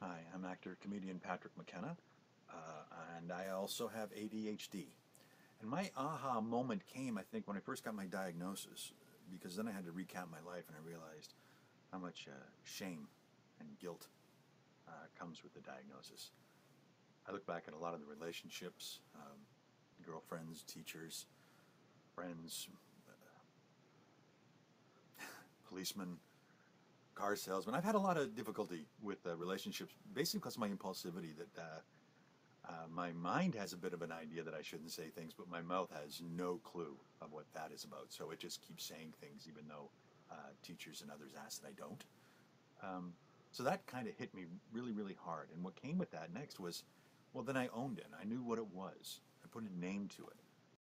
Hi, I'm actor comedian Patrick McKenna, uh, and I also have ADHD. And my aha moment came, I think, when I first got my diagnosis, because then I had to recount my life and I realized how much uh, shame and guilt uh, comes with the diagnosis. I look back at a lot of the relationships, um, girlfriends, teachers, friends, uh, policemen, car salesman. I've had a lot of difficulty with uh, relationships, basically because of my impulsivity. That uh, uh, my mind has a bit of an idea that I shouldn't say things, but my mouth has no clue of what that is about. So it just keeps saying things, even though uh, teachers and others ask that I don't. Um, so that kind of hit me really, really hard. And what came with that next was, well, then I owned it. I knew what it was. I put a name to it.